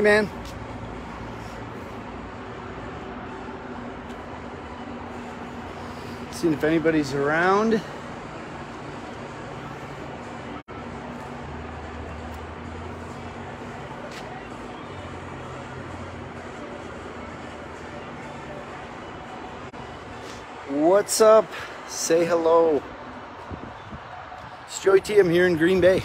Hey, man. Seeing if anybody's around. What's up? Say hello. It's Joey T. I'm here in Green Bay.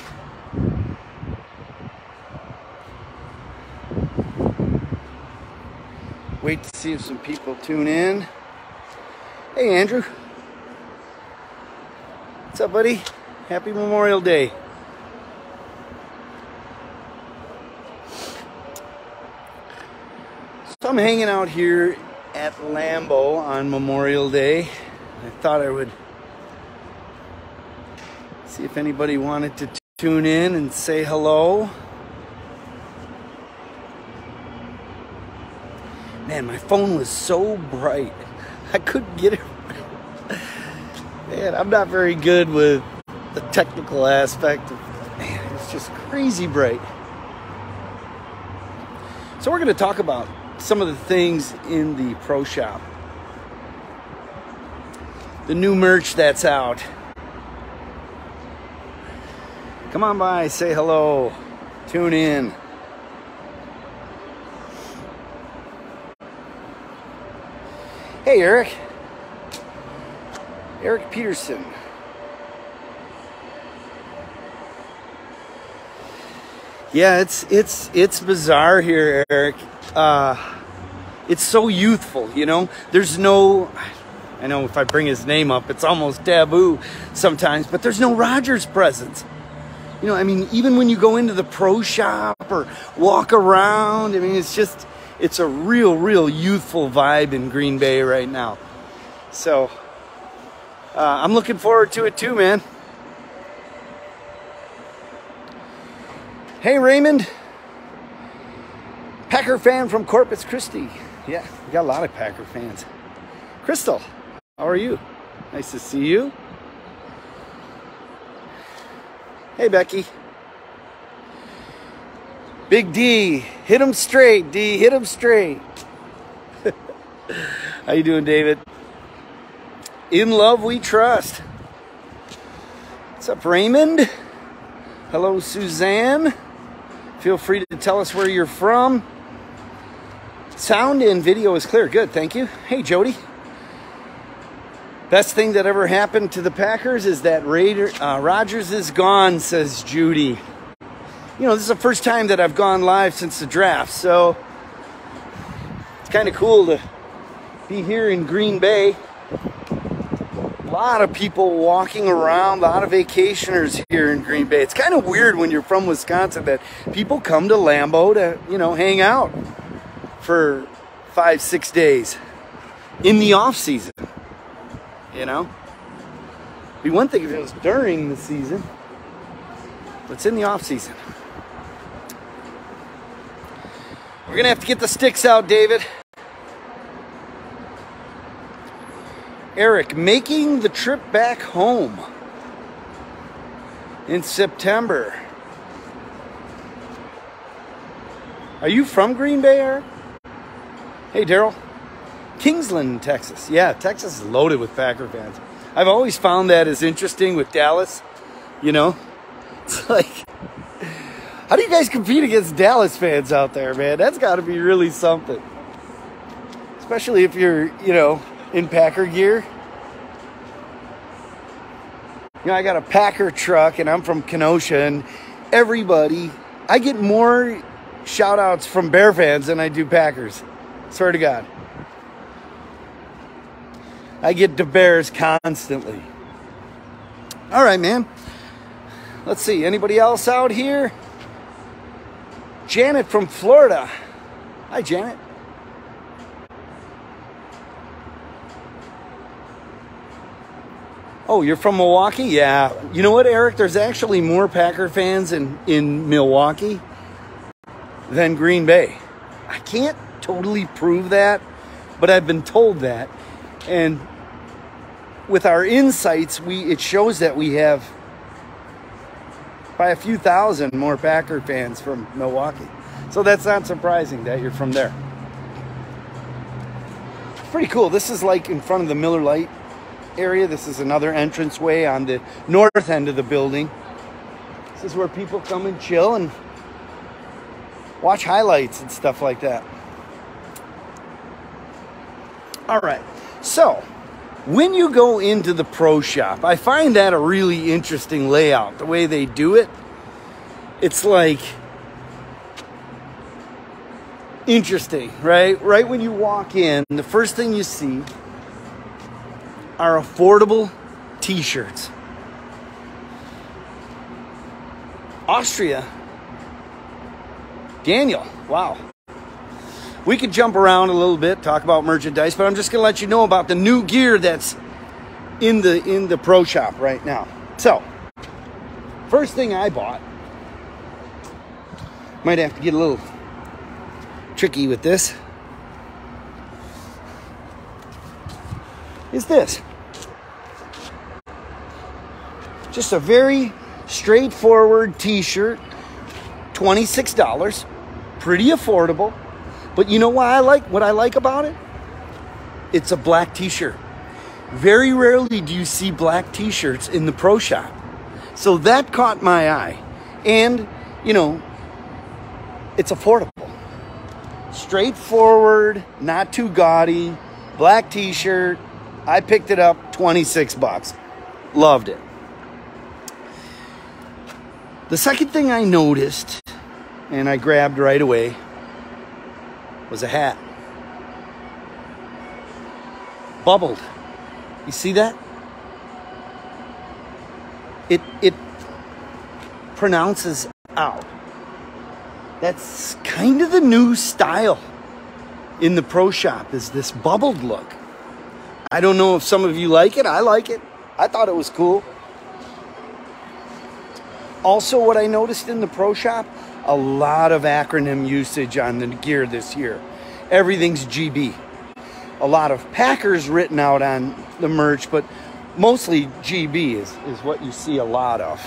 Wait to see if some people tune in. Hey, Andrew. What's up, buddy? Happy Memorial Day. So I'm hanging out here at Lambeau on Memorial Day. I thought I would see if anybody wanted to tune in and say hello. Man, my phone was so bright. I couldn't get it. Man, I'm not very good with the technical aspect man, it's just crazy bright. So we're going to talk about some of the things in the pro shop. The new merch that's out. Come on by, say hello, tune in. Hey, Eric. Eric Peterson. Yeah, it's it's it's bizarre here, Eric. Uh, it's so youthful, you know. There's no, I know if I bring his name up, it's almost taboo sometimes, but there's no Rodgers presence. You know, I mean, even when you go into the pro shop or walk around, I mean, it's just, it's a real, real youthful vibe in Green Bay right now. So, uh, I'm looking forward to it too, man. Hey, Raymond. Packer fan from Corpus Christi. Yeah, we got a lot of Packer fans. Crystal, how are you? Nice to see you. Hey, Becky. Big D, hit him straight. D, hit him straight. how you doing, David? In love we trust. What's up, Raymond? Hello, Suzanne. Feel free to tell us where you're from. Sound and video is clear. Good, thank you. Hey, Jody. Best thing that ever happened to the Packers is that Raider, uh, Rodgers is gone, says Judy. You know, this is the first time that I've gone live since the draft, so it's kind of cool to be here in Green Bay. A lot of people walking around, a lot of vacationers here in Green Bay. It's kind of weird when you're from Wisconsin that people come to Lambeau to, you know, hang out for five, six days in the off season. You know? Be one thing if it was during the season, but it's in the off season. We're gonna have to get the sticks out, David. Eric, making the trip back home in September. Are you from Green Bay, Eric? Hey, Daryl. Kingsland, Texas. Yeah, Texas is loaded with Packer fans. I've always found that as interesting with Dallas. You know, it's like, how do you guys compete against Dallas fans out there, man? That's got to be really something. Especially if you're, you know, in Packer gear. You know, I got a Packer truck and I'm from Kenosha, and everybody, I get more shout outs from Bear fans than I do Packers. Swear to God. I get the Bears constantly. All right, man. Let's see. Anybody else out here? Janet from Florida. Hi, Janet. Oh, you're from Milwaukee? Yeah. You know what, Eric? There's actually more Packer fans in, in Milwaukee than Green Bay. I can't totally prove that, but I've been told that. And with our insights, we it shows that we have by a few thousand more Packer fans from Milwaukee. So that's not surprising that you're from there. Pretty cool. This is like in front of the Miller Lite area. This is another entranceway on the north end of the building. This is where people come and chill and watch highlights and stuff like that. All right. So, when you go into the pro shop, I find that a really interesting layout. The way they do it, it's like interesting, right? Right when you walk in, the first thing you see are affordable t shirts. Austria. Daniel, wow. We could jump around a little bit, talk about merchandise, but I'm just going to let you know about the new gear that's in the in the pro shop right now. So, first thing I bought might have to get a little tricky with this. Is this just a very straightforward t shirt, $26, pretty affordable. But you know why I like? What I like about it? It's a black t shirt. Very rarely do you see black t shirts in the pro shop. So that caught my eye. And, you know, it's affordable. Straightforward, not too gaudy, black t shirt. I picked it up 26 bucks. Loved it. The second thing I noticed and I grabbed right away was a hat. Bubbled. You see that? It it pronounces out. That's kind of the new style in the pro shop is this bubbled look. I don't know if some of you like it. I like it. I thought it was cool. Also, what I noticed in the pro shop, a lot of acronym usage on the gear this year. Everything's GB. A lot of Packers written out on the merch, but mostly GB is, is what you see a lot of.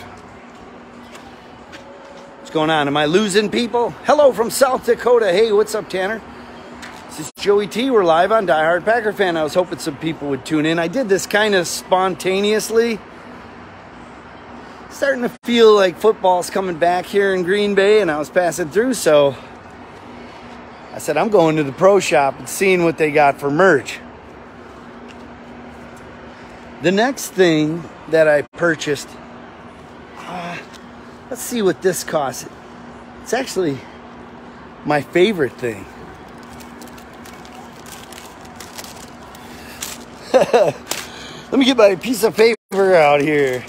What's going on? Am I losing people? Hello from South Dakota. Hey, what's up, Tanner? This is Joey T. We're live on Die Hard Packer Fan. I was hoping some people would tune in. I did this kind of spontaneously. Starting to feel like football's coming back here in Green Bay, and I was passing through, so I said, I'm going to the pro shop and seeing what they got for merch. The next thing that I purchased uh, Let's see what this costs. It's actually my favorite thing. Let me get my piece of paper out here.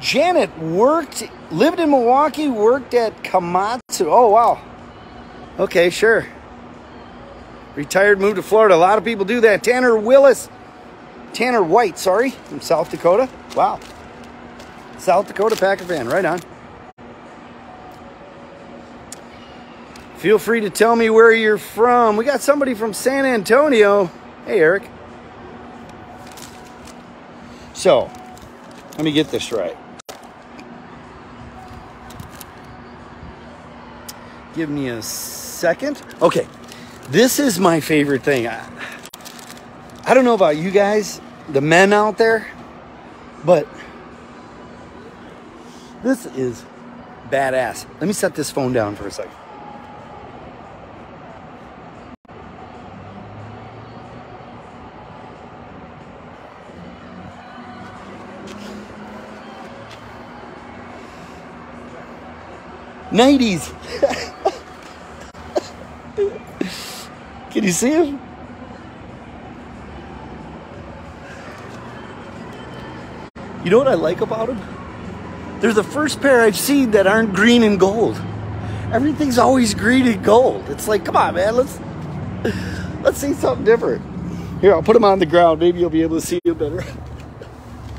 Janet worked, lived in Milwaukee, worked at Komatsu. Oh, wow. Okay, sure. Retired, moved to Florida. A lot of people do that. Tanner Willis, Tanner White, sorry, from South Dakota. Wow. South Dakota Packer fan, right on. Feel free to tell me where you're from. We got somebody from San Antonio. Hey, Eric. So, let me get this right. Give me a second. Okay, this is my favorite thing. I, I don't know about you guys, the men out there, but this is badass. Let me set this phone down for a second. Nineties. Can you see him? You know what I like about him? They're the first pair I've seen that aren't green and gold. Everything's always green and gold. It's like, come on, man, let's let's see something different. Here, I'll put them on the ground. Maybe you'll be able to see them better.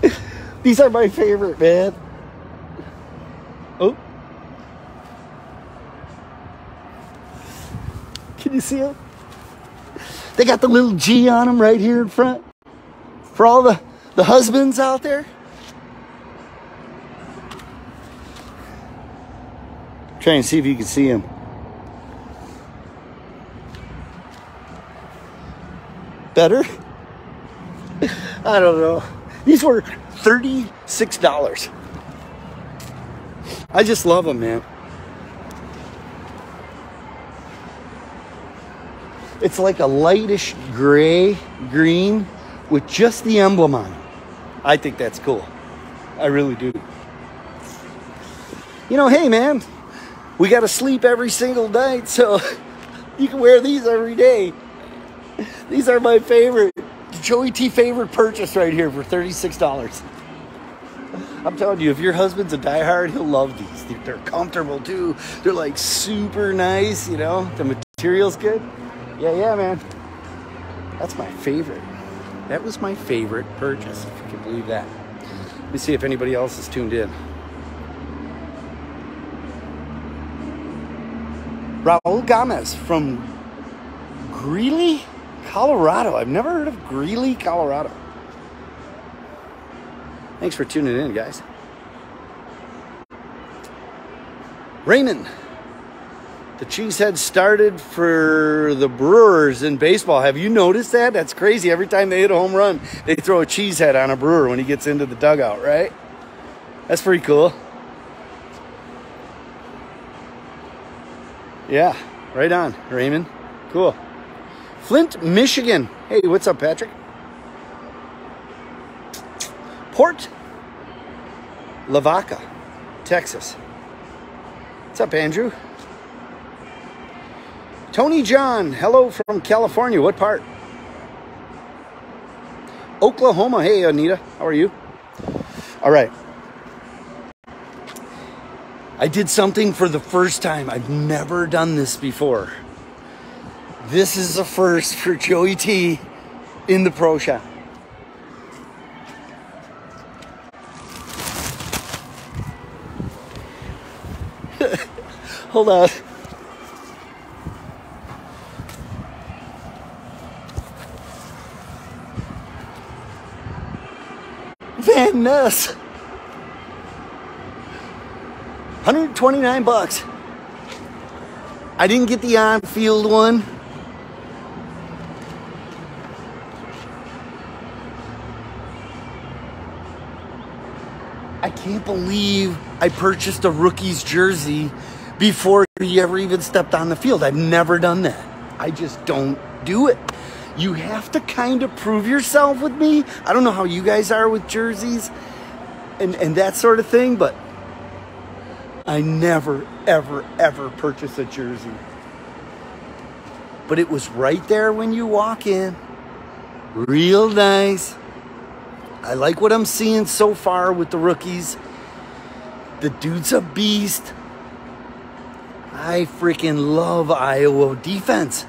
These are my favorite, man. Can you see them? They got the little G on them right here in front. For all the, the husbands out there. Try and see if you can see him. Better? I don't know. These were $36. I just love them, man. It's like a lightish gray green with just the emblem on it. I think that's cool. I really do. You know, hey man, we got to sleep every single night, so you can wear these every day. These are my favorite, Joey T favorite purchase right here for $36. I'm telling you, if your husband's a diehard, he'll love these. They're comfortable too. They're like super nice, you know. The material's good. Yeah, yeah, man. That's my favorite. That was my favorite purchase, if you can believe that. Let me see if anybody else is tuned in. Raul Gomez from Greeley, Colorado. I've never heard of Greeley, Colorado. Thanks for tuning in, guys. Raymond. The cheesehead started for the Brewers in baseball. Have you noticed that? That's crazy. Every time they hit a home run, they throw a cheesehead on a Brewer when he gets into the dugout, right? That's pretty cool. Yeah, right on, Raymond. Cool. Flint, Michigan. Hey, what's up, Patrick? Port Lavaca, Texas. What's up, Andrew? Tony John, hello from California. What part? Oklahoma. Hey, Anita. How are you? All right. I did something for the first time. I've never done this before. This is a first for Joey T in the pro shop. Hold on. Van 129 bucks. I didn't get the on-field one. I can't believe I purchased a rookie's jersey before he ever even stepped on the field. I've never done that. I just don't do it you have to kind of prove yourself with me. I don't know how you guys are with jerseys and, and that sort of thing, but I never, ever, ever purchase a jersey. But it was right there when you walk in. Real nice. I like what I'm seeing so far with the rookies. The dude's a beast. I freaking love Iowa defense.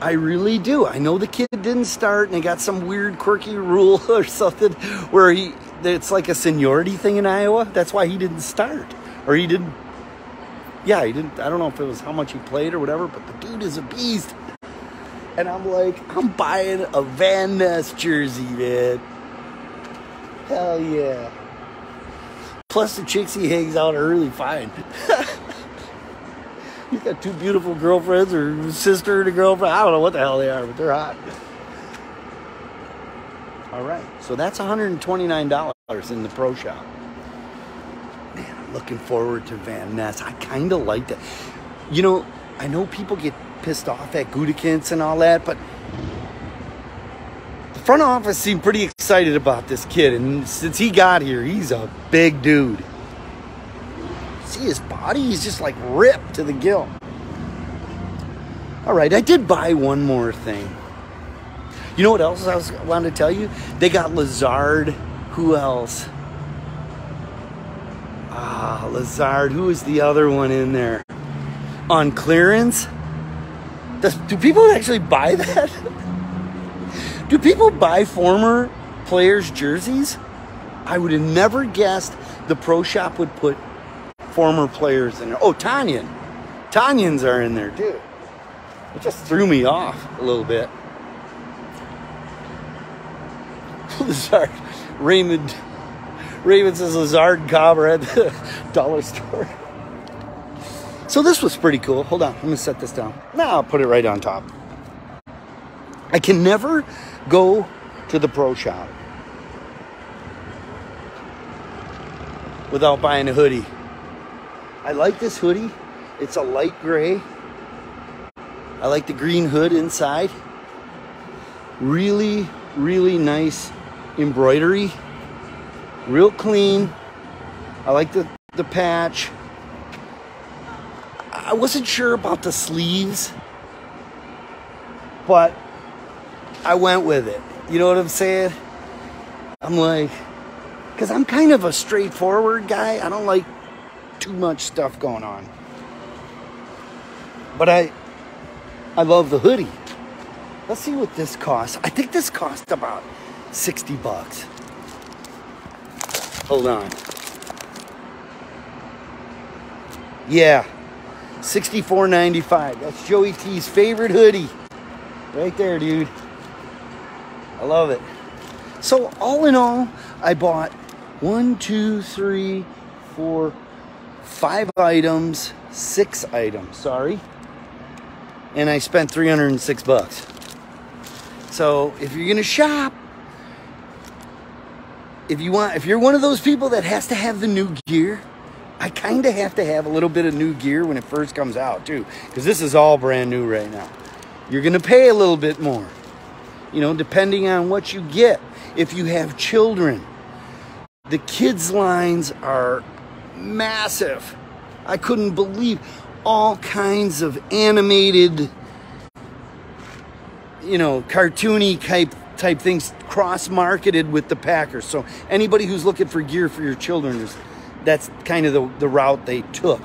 I really do. I know the kid didn't start and he got some weird quirky rule or something where he it's like a seniority thing in Iowa. That's why he didn't start. Or he didn't Yeah, he didn't I don't know if it was how much he played or whatever, but the dude is a beast. And I'm like, I'm buying a Van Ness jersey, man. Hell yeah. Plus the chicks he hangs out are really fine. He's got two beautiful girlfriends or sister and a girlfriend. I don't know what the hell they are, but they're hot. All right. So that's $129 in the pro shop. Man, I'm looking forward to Van Ness. I kind of like that. You know, I know people get pissed off at Gutekunst and all that, but the front office seemed pretty excited about this kid. And since he got here, he's a big dude see his body? He's just like ripped to the gill. All right, I did buy one more thing. You know what else I was wanted to tell you? They got Lazard. Who else? Ah, Lazard. Who is the other one in there? On clearance? Does, do people actually buy that? do people buy former players' jerseys? I would have never guessed the pro shop would put former players in there. Oh, Tonyan. Tonyans are in there too. It just threw me off a little bit. Lazard, Raymond, Raymond says Lazard Cobber at the dollar store. So this was pretty cool. Hold on, I'm gonna set this down. Now I'll put it right on top. I can never go to the pro shop without buying a hoodie. I like this hoodie. It's a light gray. I like the green hood inside. Really, really nice embroidery. Real clean. I like the, the patch. I wasn't sure about the sleeves, but I went with it. You know what I'm saying? I'm like, because I'm kind of a straightforward guy. I don't like too much stuff going on. But I, I love the hoodie. Let's see what this costs. I think this cost about 60 bucks. Hold on. Yeah, 64.95. That's Joey T's favorite hoodie. Right there, dude. I love it. So all in all, I bought one, two, three, four, five items, six items, sorry. And I spent 306 bucks. So if you're gonna shop, if you want, if you're one of those people that has to have the new gear, I kind of have to have a little bit of new gear when it first comes out too, because this is all brand new right now. You're gonna pay a little bit more, you know, depending on what you get. If you have children, the kids lines are massive. I couldn't believe all kinds of animated, you know, cartoony type type things cross marketed with the Packers. So anybody who's looking for gear for your children is that's kind of the, the route they took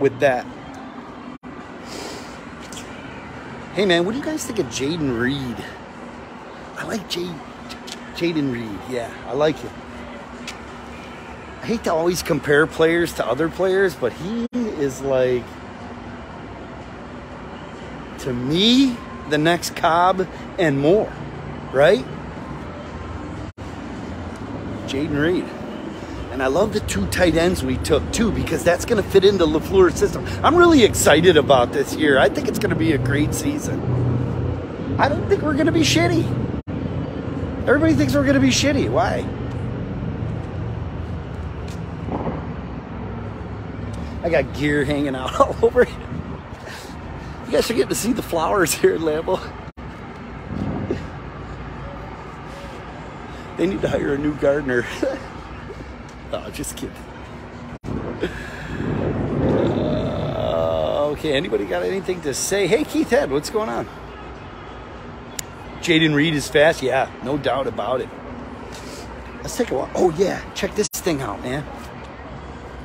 with that. Hey man, what do you guys think of Jayden Reed? I like Jade, Jayden Reed. Yeah, I like him. I hate to always compare players to other players, but he is like, to me, the next Cobb and more, right? Jayden Reed. And I love the two tight ends we took too, because that's going to fit into LaFleur's system. I'm really excited about this year. I think it's going to be a great season. I don't think we're going to be shitty. Everybody thinks we're going to be shitty. Why? I got gear hanging out all over. You guys are getting to see the flowers here in Lambeau. They need to hire a new gardener. no, just kidding. Uh, okay, anybody got anything to say? Hey, Keith Head, what's going on? Jayden Reed is fast? Yeah, no doubt about it. Let's take a walk. Oh, yeah, check this thing out, man.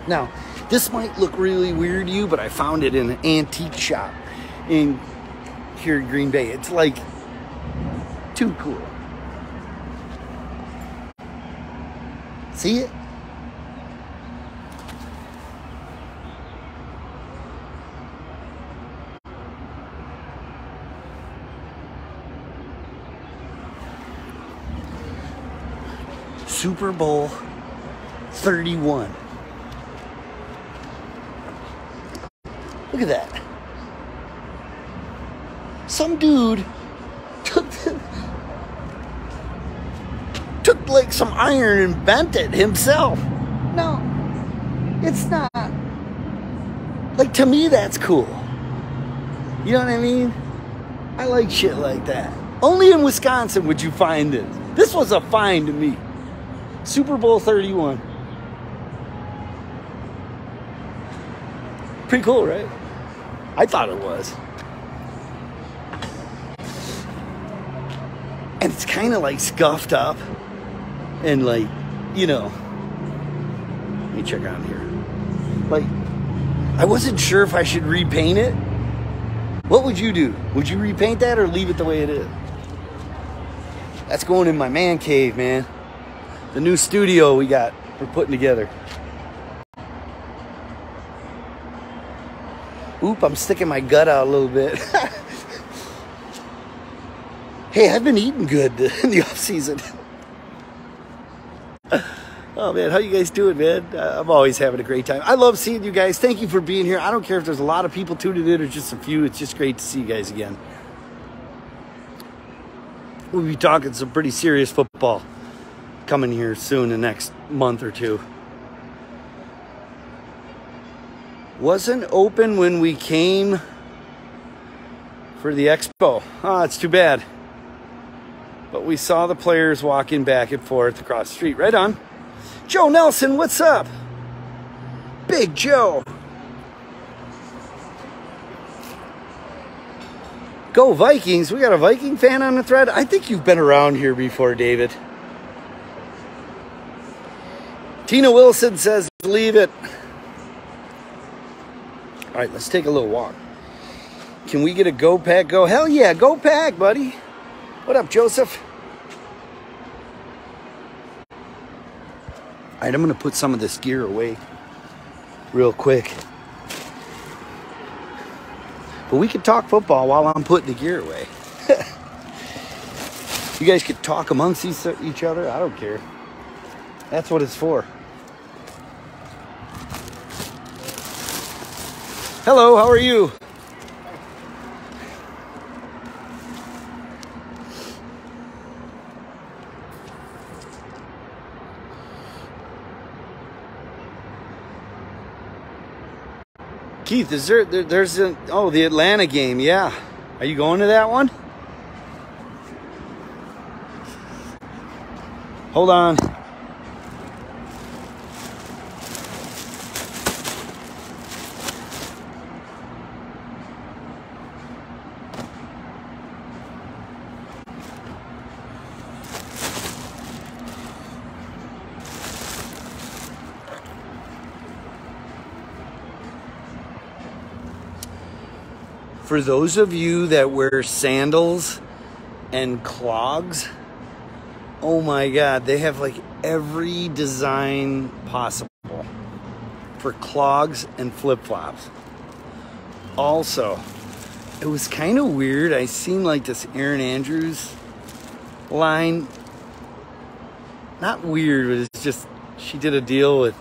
Now, this might look really weird to you, but I found it in an antique shop in here in Green Bay. It's like too cool. See it? Super Bowl 31. Look at that. Some dude took the, took like some iron and bent it himself. No, it's not. Like to me, that's cool. You know what I mean? I like shit like that. Only in Wisconsin would you find this. This was a find to me. Super Bowl 31. Pretty cool, right? I thought it was. And it's kind of like scuffed up and like, you know. Let me check on here. Like, I wasn't sure if I should repaint it. What would you do? Would you repaint that or leave it the way it is? That's going in my man cave, man. The new studio we got, we're putting together. Oop, I'm sticking my gut out a little bit. hey, I've been eating good in the off season. Oh man, how you guys doing, man? I'm always having a great time. I love seeing you guys. Thank you for being here. I don't care if there's a lot of people tuning in or just a few. It's just great to see you guys again. We'll be talking some pretty serious football coming here soon, the next month or two. Wasn't open when we came for the expo. Oh, it's too bad. But we saw the players walking back and forth across the street. Right on. Joe Nelson, what's up? Big Joe. Go Vikings. We got a Viking fan on the thread. I think you've been around here before, David. Tina Wilson says, leave it. All right, let's take a little walk. Can we get a go pack go? Hell yeah, go pack, buddy. What up, Joseph? All right, I'm to put some of this gear away real quick. But we could talk football while I'm putting the gear away. you guys could talk amongst each other. I don't care. That's what it's for. Hello, how are you? Keith, is there, there there's a, oh, the Atlanta game, yeah. Are you going to that one? Hold on. For those of you that wear sandals and clogs, oh my God, they have like every design possible for clogs and flip flops. Also, it was kind of weird. I seen like this Erin Andrews line. Not weird, but it's just she did a deal with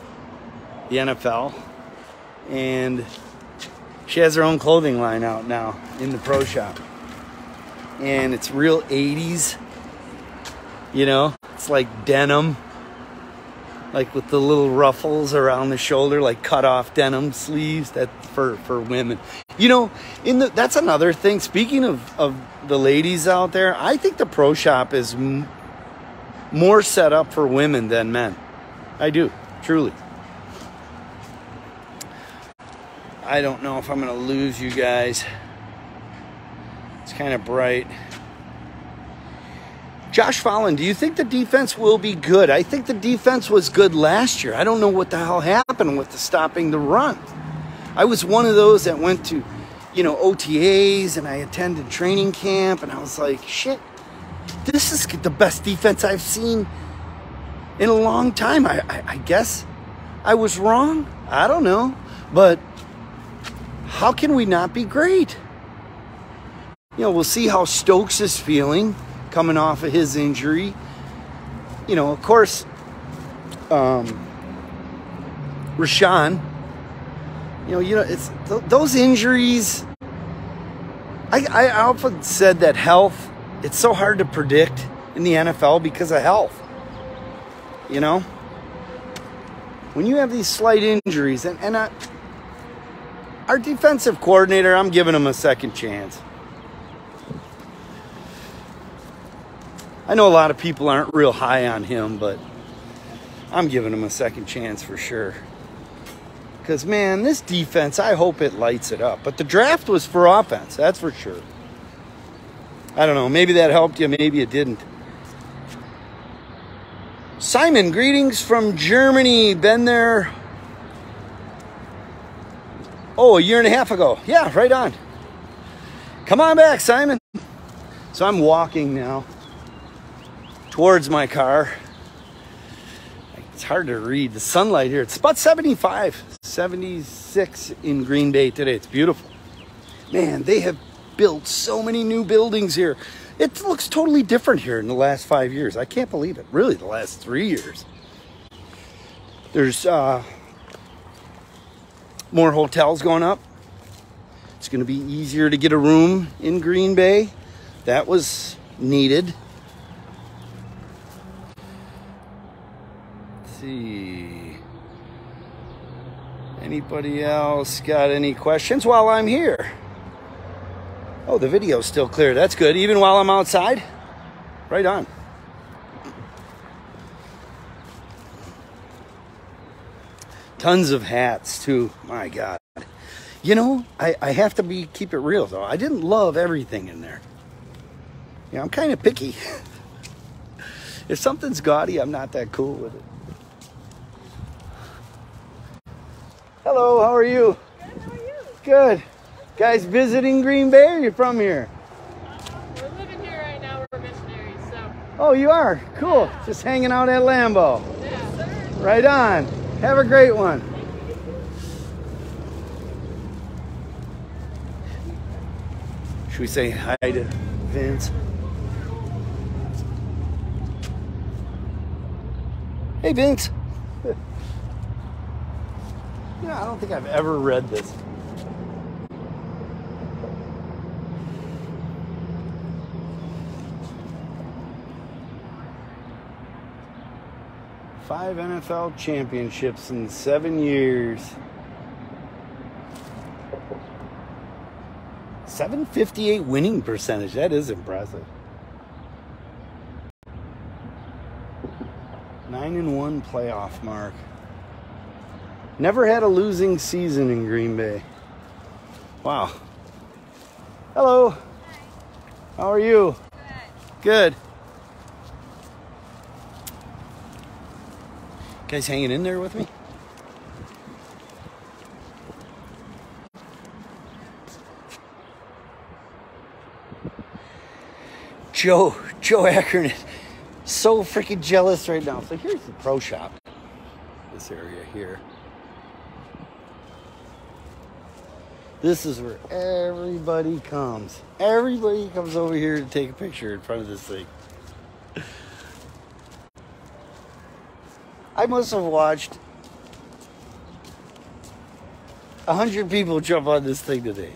the NFL and she has her own clothing line out now in the pro shop. And it's real 80s. You know, it's like denim. Like with the little ruffles around the shoulder, like cut off denim sleeves that for, for women. You know, in the that's another thing. Speaking of, of the ladies out there, I think the pro shop is more set up for women than men. I do, truly. I don't know if I'm going to lose you guys. It's kind of bright. Josh Fallon, do you think the defense will be good? I think the defense was good last year. I don't know what the hell happened with the stopping the run. I was one of those that went to, you know, OTAs and I attended training camp and I was like, shit, this is the best defense I've seen in a long time. I, I, I guess I was wrong. I don't know. But how can we not be great? You know, we'll see how Stokes is feeling coming off of his injury. You know, of course, um, Rashan, you know, you know, it's th- those injuries. I, I often said that health, it's so hard to predict in the NFL because of health. You know, when you have these slight injuries, and, and I, our defensive coordinator, I'm giving him a second chance. I know a lot of people aren't real high on him, but I'm giving him a second chance for sure. Because, man, this defense, I hope it lights it up. But the draft was for offense, that's for sure. I don't know. Maybe that helped you, maybe it didn't. Simon, greetings from Germany. Been there Oh, a year and a half ago. Yeah, right on. Come on back, Simon. So I'm walking now towards my car. It's hard to read the sunlight here. It's about 75, 76 in Green Bay today. It's beautiful. Man, they have built so many new buildings here. It looks totally different here in the last five years. I can't believe it. Really, the last three years. There's uh, more hotels going up. It's going to be easier to get a room in Green Bay. That was needed. Let's see. Anybody else got any questions while I'm here? Oh, the video's still clear. That's good. Even while I'm outside? Right on. Tons of hats, too. My God. You know, I, I have to be keep it real, though. I didn't love everything in there. Yeah, I'm kind of picky. if something's gaudy, I'm not that cool with it. Hello, how are you? Good, how are you? Good. Guys visiting Green Bay or you from here? We're living here right now. We're missionaries, so Oh, you are? Cool. Just hanging out at Lambeau. yeah. Right on. Have a great one. Should we say hi to Vince? Hey, Vince. Know, I don't think I've ever read this. Five NFL championships in seven years. 758 winning percentage. That is impressive. Nine and one playoff mark. Never had a losing season in Green Bay. Wow. Hello. How are you? Good. Guys hanging in there with me? Joe, Joe Akron is so freaking jealous right now. So here's the pro shop. This area here. This is where everybody comes. Everybody comes over here to take a picture in front of this thing. I must have watched a hundred people jump on this thing today.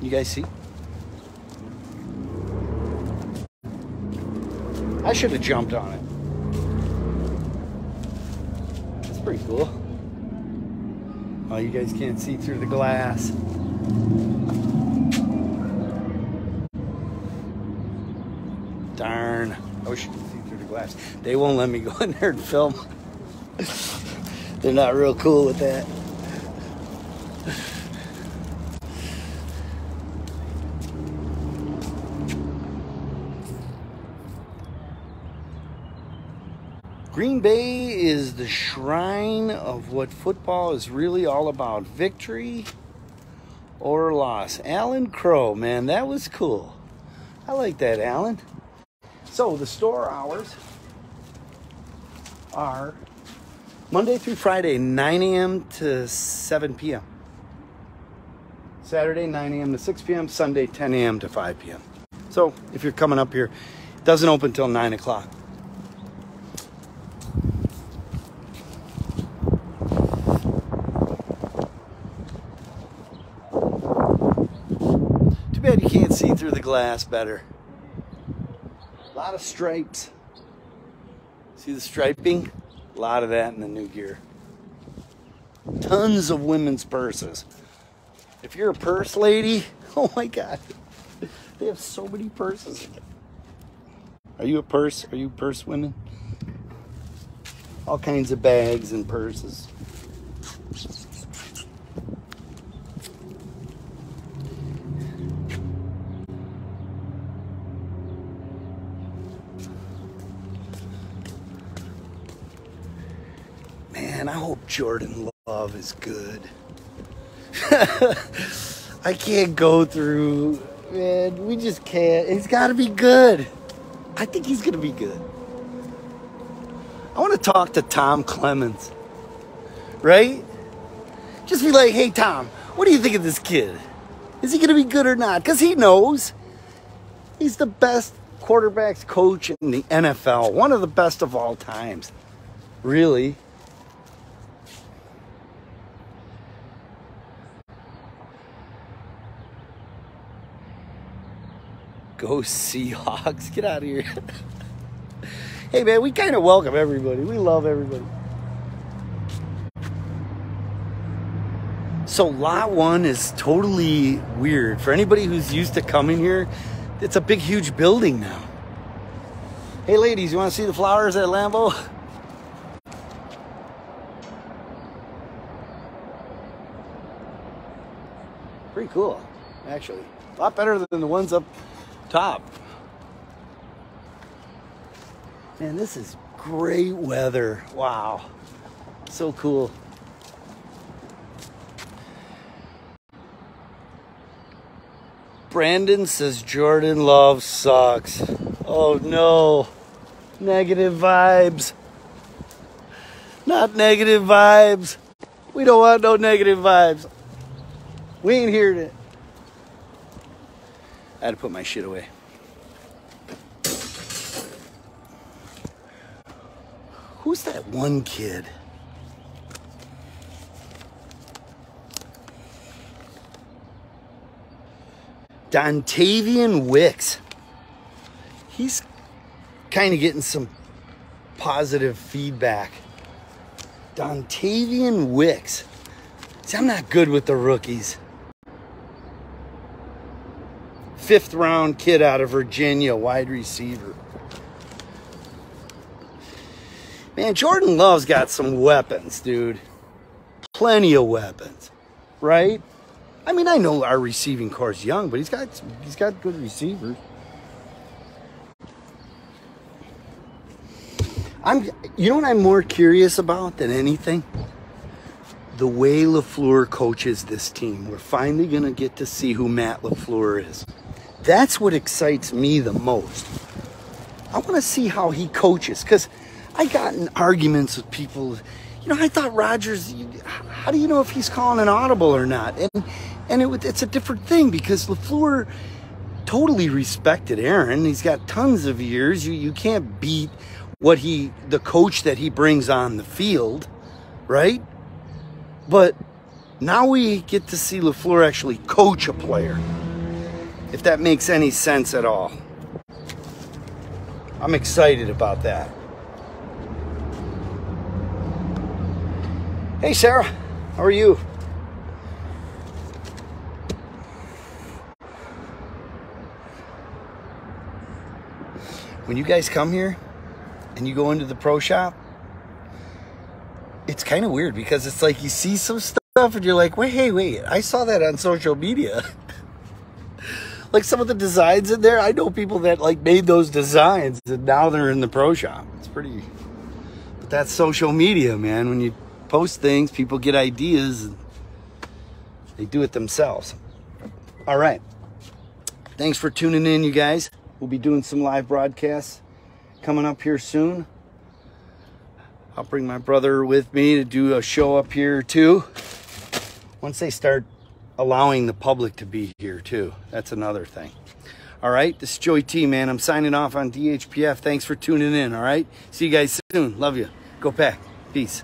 You guys see? I should have jumped on it. That's pretty cool. Oh, you guys can't see through the glass. I wish you could see through the glass. They won't let me go in there and film. They're not real cool with that. Green Bay is the shrine of what football is really all about victory or loss. Alan Crow, man, that was cool. I like that, Alan. So the store hours are Monday through Friday, 9 a.m. to 7 p.m. Saturday, 9 a.m. to 6 p.m. Sunday, 10 a.m. to 5 p.m. So if you're coming up here, it doesn't open till 9 o'clock. Too bad you can't see through the glass better. A lot of stripes. See the striping? A lot of that in the new gear. Tons of women's purses. If you're a purse lady, oh my god. They have so many purses. Are you a purse? Are you purse women? All kinds of bags and purses. Man, I hope Jordan Love is good. I can't go through, man. We just can't. He's got to be good. I think he's going to be good. I want to talk to Tom Clements, right? Just be like, hey, Tom, what do you think of this kid? Is he going to be good or not? Because he knows he's the best quarterbacks coach in the NFL, one of the best of all times. Really. Go Seahawks. Get out of here. hey, man, we kind of welcome everybody. We love everybody. So, lot one is totally weird. For anybody who's used to coming here, it's a big, huge building now. Hey, ladies, you want to see the flowers at Lambeau? Pretty cool, actually. A lot better than the ones up top. Man, this is great weather. Wow. So cool. Brandon says Jordan Love sucks. Oh no. Negative vibes. Not negative vibes. We don't want no negative vibes. We ain't here to I had to put my shit away. Who's that one kid? Dontayvion Wicks. He's kind of getting some positive feedback. Dontayvion Wicks. See, I'm not good with the rookies fifth round kid out of Virginia, wide receiver. Man, Jordan Love's got some weapons, dude. Plenty of weapons, right? I mean, I know our receiving core is young, but he's got he's got good receivers. I'm you know what I'm more curious about than anything? The way LaFleur coaches this team. We're finally gonna get to see who Matt LaFleur is. That's what excites me the most. I want to see how he coaches because I got in arguments with people. You know, I thought Rodgers. How do you know if he's calling an audible or not? And and it, it's a different thing because Lafleur totally respected Aaron. He's got tons of years. You you can't beat what he the coach that he brings on the field, right? But now we get to see Lafleur actually coach a player if that makes any sense at all. I'm excited about that. Hey, Sarah, how are you? When you guys come here and you go into the pro shop, it's kind of weird because it's like you see some stuff and you're like, wait, hey, wait, I saw that on social media. like some of the designs in there. I know people that like made those designs and now they're in the pro shop. It's pretty but that's social media, man. When you post things, people get ideas they do it themselves. All right. Thanks for tuning in, you guys. We'll be doing some live broadcasts coming up here soon. I'll bring my brother with me to do a show up here too. Once they start allowing the public to be here too. That's another thing. All right, this is Joey T, man. I'm signing off on DHPF. Thanks for tuning in. All right, see you guys soon. Love you. Go pack. Peace.